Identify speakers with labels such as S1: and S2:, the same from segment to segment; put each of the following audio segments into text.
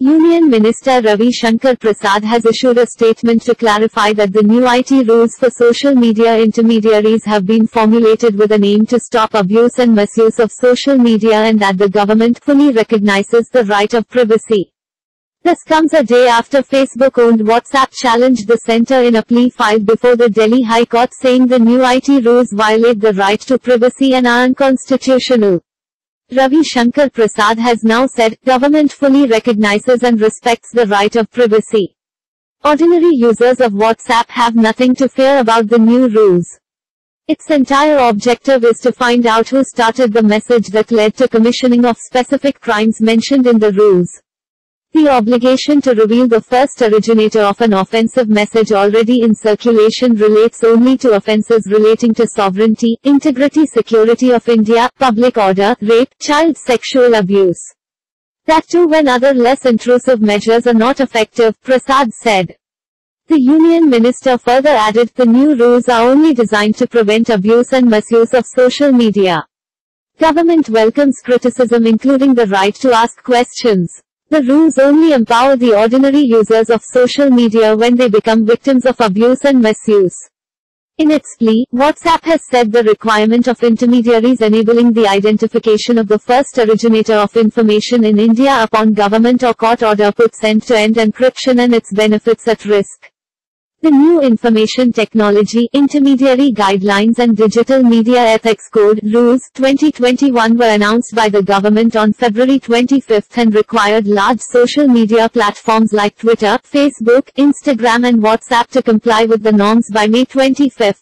S1: Union Minister Ravi Shankar Prasad has issued a statement to clarify that the new IT rules for social media intermediaries have been formulated with an aim to stop abuse and misuse of social media and that the government fully recognizes the right of privacy. This comes a day after Facebook-owned WhatsApp challenged the center in a plea filed before the Delhi High Court saying the new IT rules violate the right to privacy and are unconstitutional. Ravi Shankar Prasad has now said, government fully recognizes and respects the right of privacy. Ordinary users of WhatsApp have nothing to fear about the new rules. Its entire objective is to find out who started the message that led to commissioning of specific crimes mentioned in the rules. The obligation to reveal the first originator of an offensive message already in circulation relates only to offenses relating to sovereignty, integrity security of India, public order, rape, child sexual abuse. That too when other less intrusive measures are not effective, Prasad said. The union minister further added, the new rules are only designed to prevent abuse and misuse of social media. Government welcomes criticism including the right to ask questions. The rules only empower the ordinary users of social media when they become victims of abuse and misuse. In its plea, WhatsApp has said the requirement of intermediaries enabling the identification of the first originator of information in India upon government or court order puts end-to-end encryption and its benefits at risk. The new Information Technology, Intermediary Guidelines and Digital Media Ethics Code rules 2021 were announced by the government on February 25 and required large social media platforms like Twitter, Facebook, Instagram and WhatsApp to comply with the norms by May 25.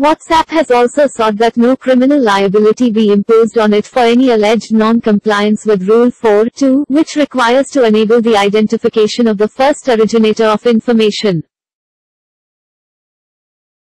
S1: WhatsApp has also sought that no criminal liability be imposed on it for any alleged non-compliance with Rule 4.2, which requires to enable the identification of the first originator of information.